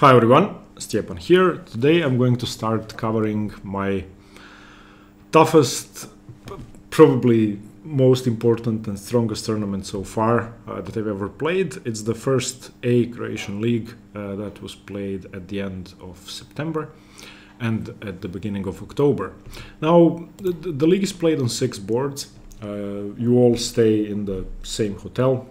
Hi everyone, Stjepan here. Today I'm going to start covering my toughest, probably most important and strongest tournament so far uh, that I've ever played. It's the first A Croatian League uh, that was played at the end of September and at the beginning of October. Now, the, the league is played on six boards. Uh, you all stay in the same hotel,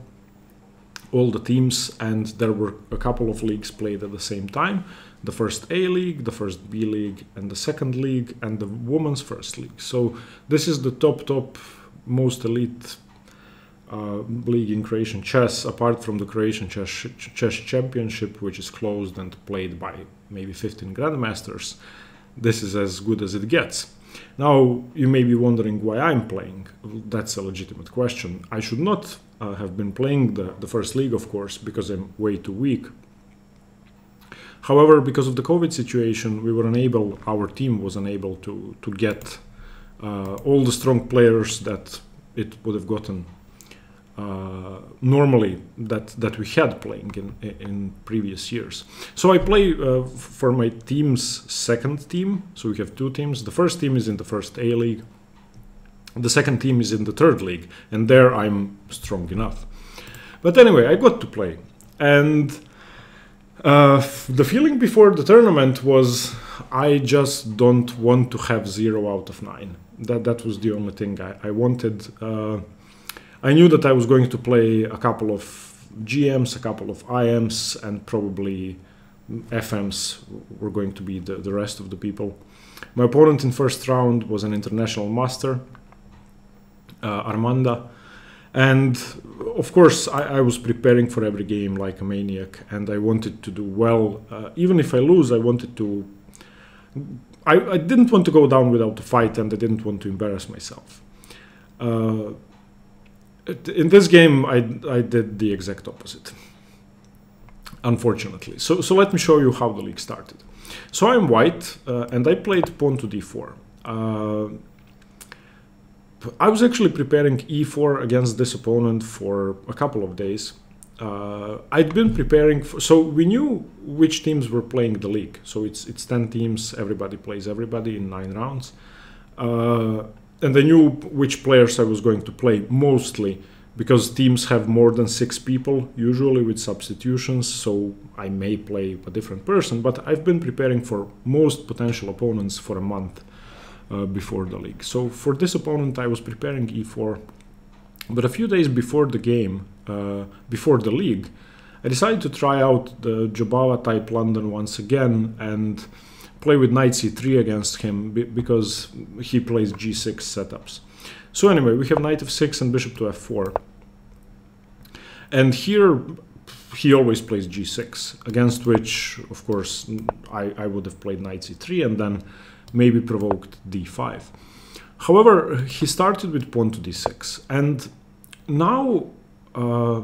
all the teams, and there were a couple of leagues played at the same time the first A League, the first B League, and the second league, and the Women's First League. So, this is the top, top, most elite uh, league in Croatian chess, apart from the Croatian chess, chess championship, which is closed and played by maybe 15 grandmasters. This is as good as it gets. Now, you may be wondering why I'm playing. That's a legitimate question. I should not uh, have been playing the, the first league, of course, because I'm way too weak. However, because of the COVID situation, we were unable, our team was unable to, to get uh, all the strong players that it would have gotten uh, normally that that we had playing in in previous years. So I play uh, for my team's second team. So we have two teams. The first team is in the first A league. The second team is in the third league, and there I'm strong enough. But anyway, I got to play, and uh, the feeling before the tournament was I just don't want to have zero out of nine. That that was the only thing I, I wanted uh, I knew that I was going to play a couple of GMs, a couple of IMs, and probably FMs were going to be the, the rest of the people. My opponent in first round was an international master, uh, Armanda. And of course, I, I, was preparing for every game like a maniac, and I wanted to do well. Uh, even if I lose, I wanted to. I, I, didn't want to go down without a fight, and I didn't want to embarrass myself. Uh, in this game, I, I did the exact opposite, unfortunately. So, so let me show you how the league started. So I'm white, uh, and I played pawn to d4. Uh, I was actually preparing e4 against this opponent for a couple of days. Uh, I'd been preparing, for, so we knew which teams were playing the league. So it's it's ten teams, everybody plays everybody in nine rounds. And I knew which players I was going to play mostly because teams have more than six people usually with substitutions so I may play a different person but I've been preparing for most potential opponents for a month uh, before the league. So for this opponent I was preparing e4 but a few days before the game uh, before the league I decided to try out the Jobava type London once again and play with knight c3 against him because he plays g6 setups. So anyway, we have knight f6 and bishop to f4. And here he always plays g6, against which, of course, I, I would have played knight c3 and then maybe provoked d5. However, he started with pawn to d6. And now uh,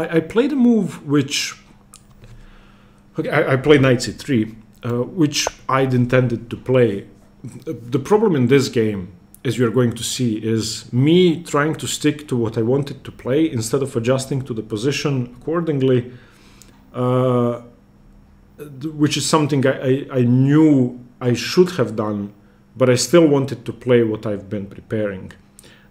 I, I played a move which Okay, I, I play knight c3, uh, which I'd intended to play. The problem in this game, as you're going to see, is me trying to stick to what I wanted to play instead of adjusting to the position accordingly, uh, which is something I, I, I knew I should have done, but I still wanted to play what I've been preparing.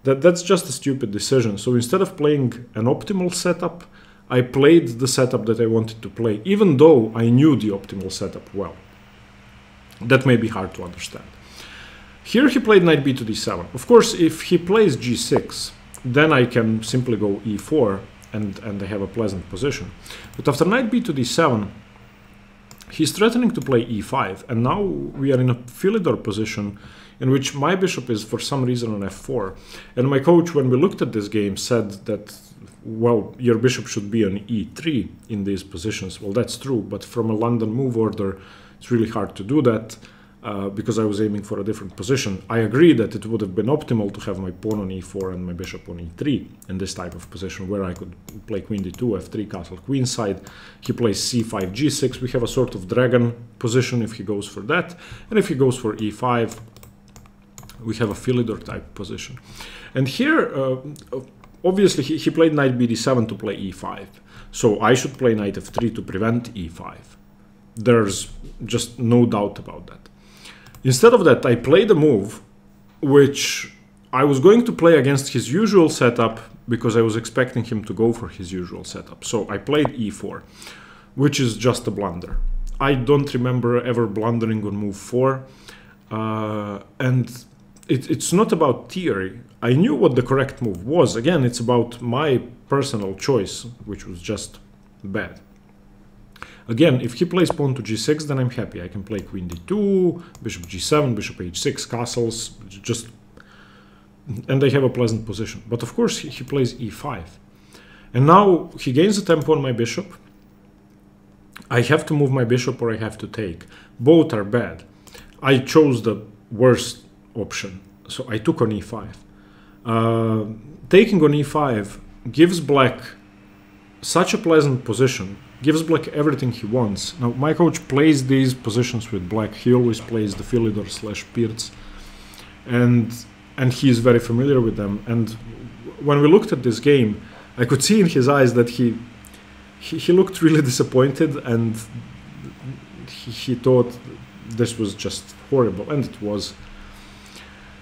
That, that's just a stupid decision. So instead of playing an optimal setup, I played the setup that I wanted to play, even though I knew the optimal setup well. That may be hard to understand. Here he played knight b to d7. Of course, if he plays g6, then I can simply go e4 and, and I have a pleasant position. But after knight b to d7, he's threatening to play e5, and now we are in a Philidor position in which my bishop is for some reason on f4. And my coach, when we looked at this game, said that well, your bishop should be on e3 in these positions. Well, that's true, but from a London move order, it's really hard to do that uh, because I was aiming for a different position. I agree that it would have been optimal to have my pawn on e4 and my bishop on e3 in this type of position where I could play queen d2, f3, castle queenside. He plays c5, g6. We have a sort of dragon position if he goes for that. And if he goes for e5, we have a Philidor type position. And here, uh, obviously he, played knight bd7 to play e5. So I should play knight f3 to prevent e5. There's just no doubt about that. Instead of that, I played a move which I was going to play against his usual setup because I was expecting him to go for his usual setup. So I played e4, which is just a blunder. I don't remember ever blundering on move 4. Uh, and it, it's not about theory. I knew what the correct move was. Again, it's about my personal choice, which was just bad. Again, if he plays pawn to g6, then I'm happy. I can play queen d2, bishop g7, bishop h6, castles, just... And I have a pleasant position. But of course, he, he plays e5. And now he gains the tempo on my bishop. I have to move my bishop or I have to take. Both are bad. I chose the worst option. So I took on e5. Uh, taking on e5 gives black such a pleasant position, gives black everything he wants. Now, my coach plays these positions with black. He always plays the Philidor slash Pirc. And, and he is very familiar with them. And when we looked at this game, I could see in his eyes that he, he, he looked really disappointed and he, he thought this was just horrible. And it was.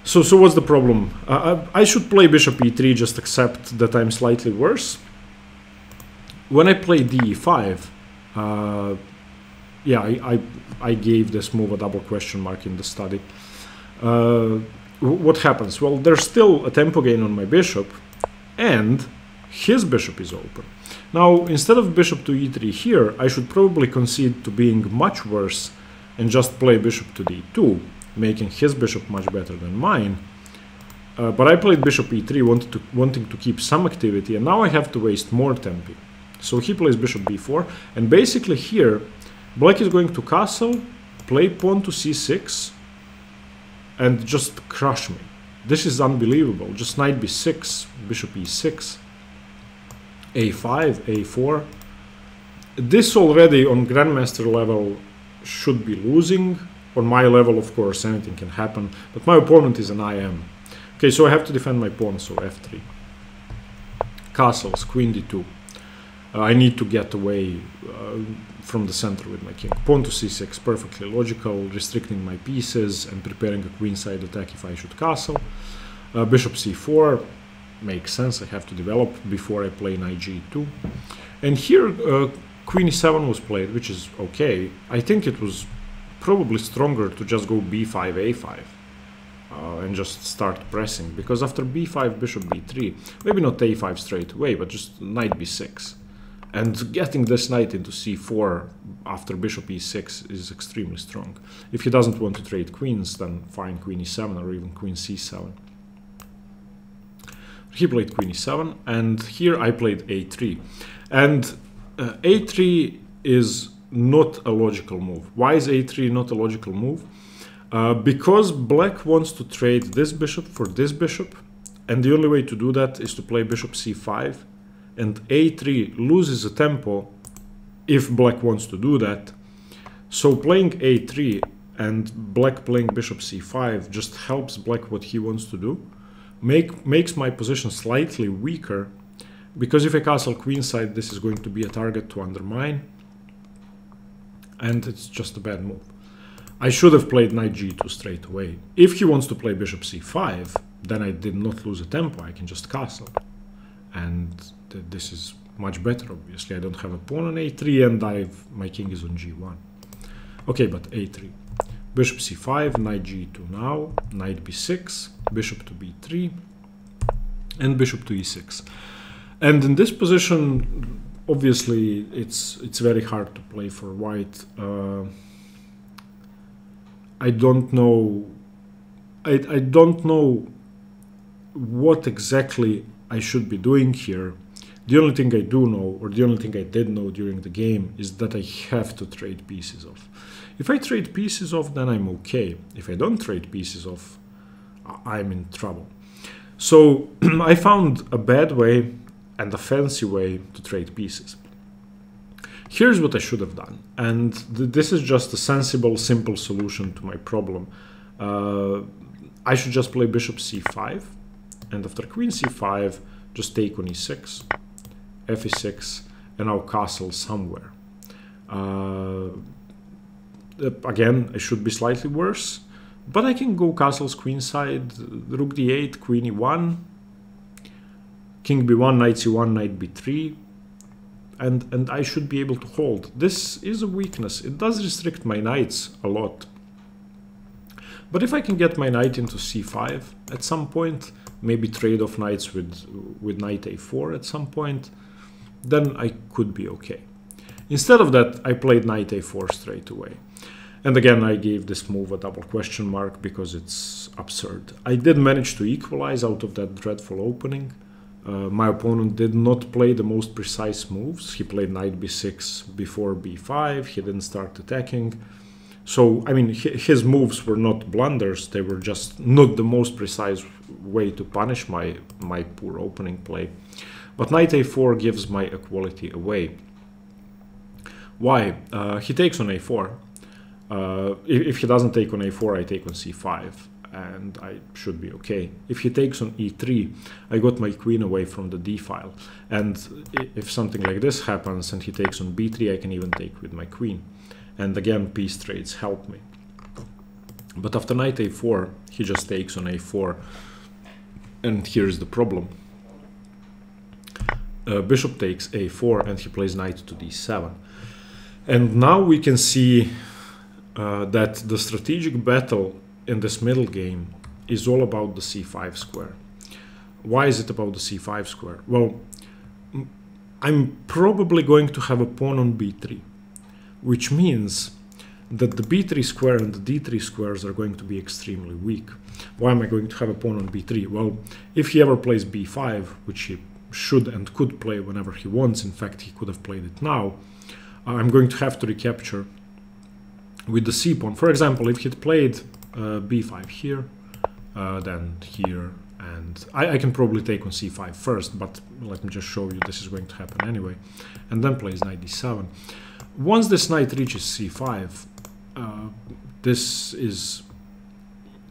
So, so what's the problem? Uh, I, should play bishop e3, just accept that I'm slightly worse. When I play d5, uh, yeah, I, I, I, gave this move a double question mark in the study. Uh, what happens? Well, there's still a tempo gain on my bishop, and his bishop is open. Now, instead of bishop to e3 here, I should probably concede to being much worse and just play bishop to d2 making his bishop much better than mine. Uh, but I played bishop e3 wanted to, wanting to keep some activity and now I have to waste more tempi. So he plays bishop b4 and basically here black is going to castle, play pawn to c6 and just crush me. This is unbelievable. Just knight b6, bishop e6, a5, a4. This already on grandmaster level should be losing on my level, of course, anything can happen, but my opponent is an IM. Okay, so I have to defend my pawn, so f3. Castles, queen d2. Uh, I need to get away uh, from the center with my king. Pawn to c6, perfectly logical, restricting my pieces and preparing a queenside attack if I should castle. Uh, bishop c4 makes sense, I have to develop before I play knight g2. And here uh, queen e7 was played, which is okay. I think it was probably stronger to just go b5, a5 uh, and just start pressing. Because after b5, bishop b3, maybe not a5 straight away, but just knight b6. And getting this knight into c4 after bishop e6 is extremely strong. If he doesn't want to trade queens, then fine, queen e7 or even queen c7. He played queen e7, and here I played a3. And uh, a3 is not a logical move. Why is a3 not a logical move? Uh, because black wants to trade this bishop for this bishop, and the only way to do that is to play bishop c5, and a3 loses a tempo if black wants to do that. So playing a3 and black playing bishop c5 just helps black what he wants to do, make makes my position slightly weaker, because if I castle queenside, this is going to be a target to undermine and it's just a bad move. I should have played knight g2 straight away. If he wants to play bishop c5, then I did not lose a tempo, I can just castle. And th this is much better, obviously. I don't have a pawn on a3 and I've, my king is on g1. Okay, but a3. Bishop c5, knight g2 now, knight b6, bishop to b3, and bishop to e6. And in this position, obviously it's it's very hard to play for white. Uh, I don't know. I I don't know what exactly I should be doing here. The only thing I do know, or the only thing I did know during the game, is that I have to trade pieces off. If I trade pieces off, then I'm okay. If I don't trade pieces off, I'm in trouble. So I found a bad way and a fancy way to trade pieces. Here's what I should have done, and th this is just a sensible, simple solution to my problem. Uh, I should just play bishop c5, and after queen c5, just take on e6, f6, and now castle somewhere. Uh, again, it should be slightly worse, but I can go castles queenside, rook d8, queen e1, king b1, knight c1, knight b3, and, and I should be able to hold. This is a weakness. It does restrict my knights a lot. But if I can get my knight into c5 at some point, maybe trade off knights with, with knight a4 at some point, then I could be okay. Instead of that, I played knight a4 straight away. And again, I gave this move a double question mark because it's absurd. I did manage to equalize out of that dreadful opening. Uh, my opponent did not play the most precise moves. He played knight b6 before b5. He didn't start attacking. So, I mean, his moves were not blunders. They were just not the most precise way to punish my, my poor opening play. But knight a4 gives my equality away. Why? Uh, he takes on a4 uh, if, if, he doesn't take on a4, I take on c5, and I should be okay. If he takes on e3, I got my queen away from the d file. And if something like this happens and he takes on b3, I can even take with my queen. And again, piece trades help me. But after knight a4, he just takes on a4. And here's the problem. Uh, bishop takes a4 and he plays knight to d7. And now we can see uh, that the strategic battle in this middle game is all about the c5 square. Why is it about the c5 square? Well, I'm probably going to have a pawn on b3, which means that the b3 square and the d3 squares are going to be extremely weak. Why am I going to have a pawn on b3? Well, if he ever plays b5, which he should and could play whenever he wants, in fact he could have played it now, I'm going to have to recapture with the c pawn. For example, if he'd played b5 here, uh, then here, and I, I, can probably take on c5 first, but let me just show you this is going to happen anyway, and then plays knight d7. Once this knight reaches c5, uh, this is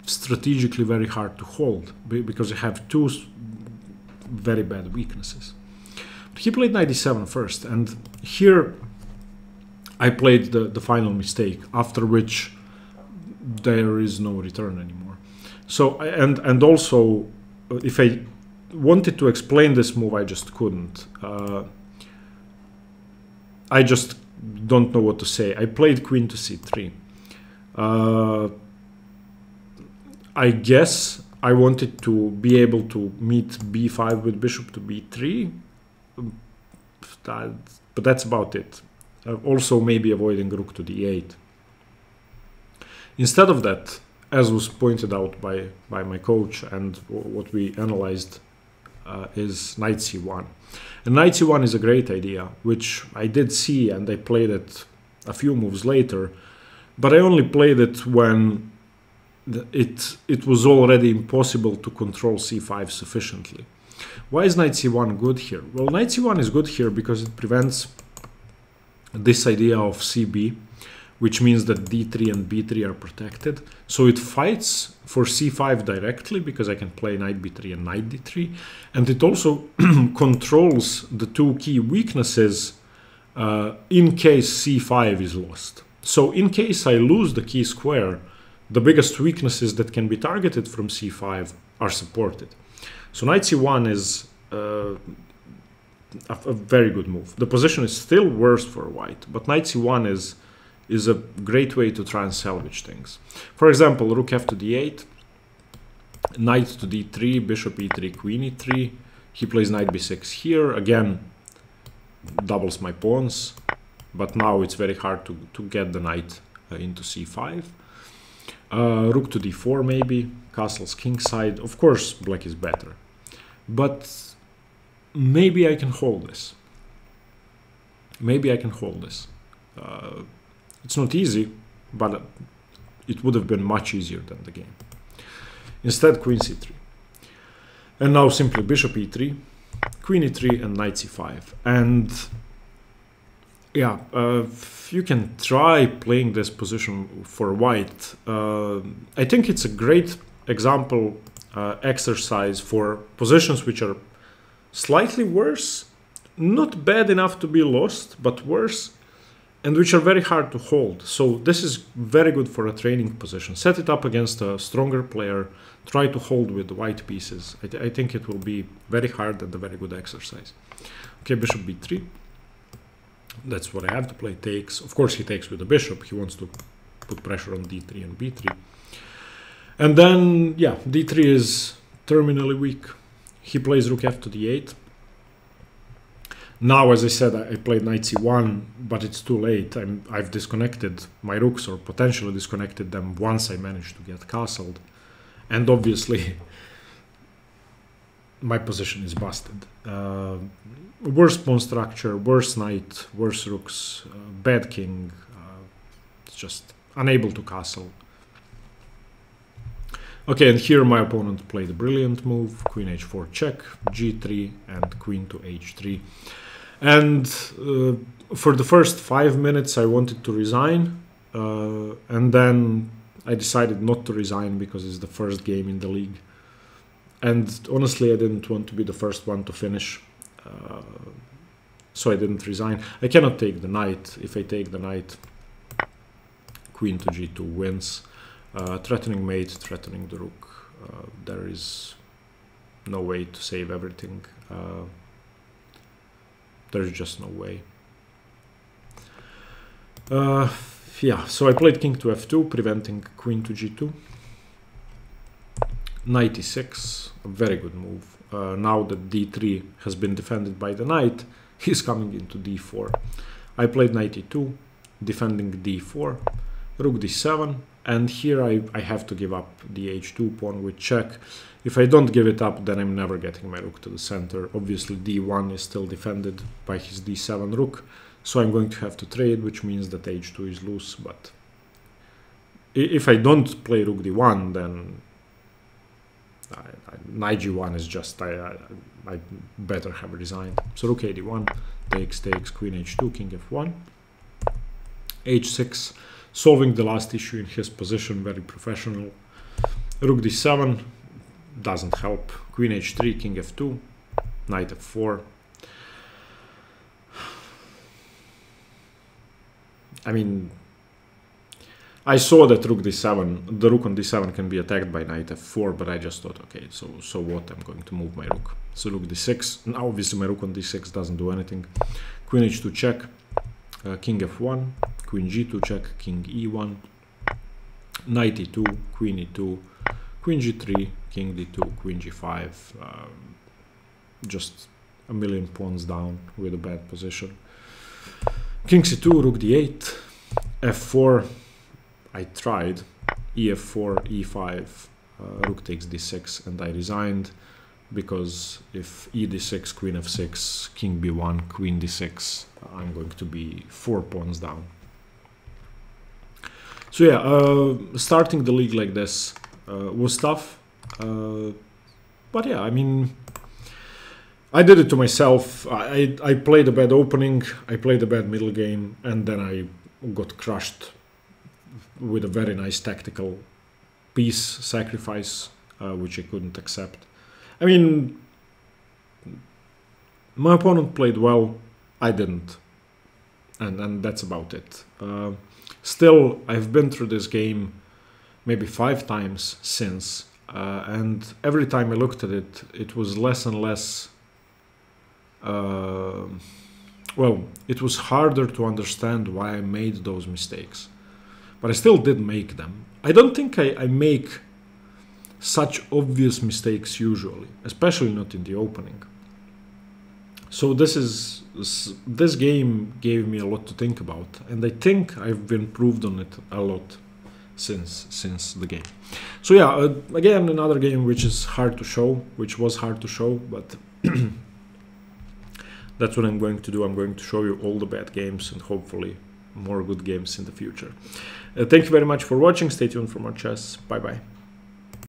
strategically very hard to hold because you have two very bad weaknesses. But he played knight d7 first, and here I played the, the final mistake, after which there is no return anymore. So, and, and also, if I wanted to explain this move, I just couldn't. Uh, I just don't know what to say. I played queen to c3. Uh, I guess I wanted to be able to meet b5 with bishop to b3. That, but that's about it. Uh, also maybe avoiding rook to d8. Instead of that, as was pointed out by, by my coach and what we analyzed uh, is knight c1. And knight c1 is a great idea, which I did see and I played it a few moves later, but I only played it when it, it was already impossible to control c5 sufficiently. Why is knight c1 good here? Well, knight c1 is good here because it prevents this idea of CB, which means that d3 and b3 are protected. So it fights for c5 directly because I can play knight b3 and knight d3. And it also controls the two key weaknesses uh, in case c5 is lost. So in case I lose the key square, the biggest weaknesses that can be targeted from c5 are supported. So knight c1 is uh, a, a, very good move. The position is still worse for white, but knight c1 is is a great way to try and salvage things. For example, rook f to d8, knight to d3, bishop e3, queen e3. He plays knight b6 here. Again, doubles my pawns, but now it's very hard to, to get the knight uh, into c5. Uh, rook to d4 maybe, castles kingside. Of course, black is better. But maybe I can hold this. Maybe I can hold this. Uh, it's not easy, but it would have been much easier than the game. Instead, queen c3. And now simply bishop e3, queen e3 and knight c5. And yeah, uh, you can try playing this position for white. Uh, I think it's a great example uh, exercise for positions which are slightly worse not bad enough to be lost, but worse, and which are very hard to hold. So this is very good for a training position. Set it up against a stronger player. Try to hold with white pieces. I, th I think it will be very hard and a very good exercise. Okay, bishop b3. That's what I have to play. Takes. Of course, he takes with the bishop. He wants to put pressure on d3 and b3. And then, yeah, d3 is terminally weak. He plays rook f to d8. Now, as I said, I played knight c1, but it's too late. I'm, I've disconnected my rooks, or potentially disconnected them once I managed to get castled. And obviously, my position is busted. Uh, worse pawn structure, worse knight, worse rooks, uh, bad king. Uh, it's just unable to castle. Okay, and here my opponent played a brilliant move, queen h4 check, g3, and queen to h3. And uh, for the first five minutes, I wanted to resign. Uh, and then I decided not to resign because it's the first game in the league. And honestly, I didn't want to be the first one to finish. Uh, so I didn't resign. I cannot take the knight. If I take the knight, queen to g2 wins. Uh, threatening mate, threatening the rook. Uh, there is no way to save everything. Uh, there's just no way. Uh, yeah, so I played king to f2, preventing queen to g2. Knight e6, a very good move. Uh, now that d3 has been defended by the knight, he's coming into d4. I played knight e2, defending d4, rook d7, and here I, I have to give up the h2 pawn with check. If I don't give it up, then I'm never getting my rook to the center. Obviously, d1 is still defended by his d7 rook, so I'm going to have to trade, which means that h2 is loose, but if I don't play rook d1, then I, I, knight g1 is just, I, I, I better have resigned. So rook a1, takes, takes, queen h2, king f1, h6, solving the last issue in his position, very professional. Rook d7, doesn't help. Queen h3, king f2, knight f4. I mean, I saw that rook d7, the rook on d7 can be attacked by knight f4, but I just thought, okay, so so what? I'm going to move my rook. So rook d6. Now, obviously, my rook on d6 doesn't do anything. Queen h2 check, uh, king f1, queen g2 check, king e1, knight e2, queen e2, queen g3, king d2, queen g5, um, just a million pawns down with a bad position. King c2, rook d8, f4, I tried, ef4, e5, uh, rook takes d6, and I resigned because if e d6, queen f6, king b1, queen d6, I'm going to be four pawns down. So yeah, uh, starting the league like this uh, was tough. Uh, but yeah, I mean, I did it to myself. I, I played a bad opening, I played a bad middle game, and then I got crushed with a very nice tactical piece sacrifice, uh, which I couldn't accept. I mean, my opponent played well, I didn't. And, and that's about it. Still, I've been through this game maybe five times since. Uh, and every time I looked at it, it was less and less. Uh, well, it was harder to understand why I made those mistakes. But I still did make them. I don't think I, I make such obvious mistakes usually, especially not in the opening. So this is this game gave me a lot to think about, and I think I've been improved on it a lot since since the game. So yeah, uh, again another game which is hard to show, which was hard to show, but that's what I'm going to do. I'm going to show you all the bad games and hopefully more good games in the future. Uh, thank you very much for watching. Stay tuned for more chess. Bye bye.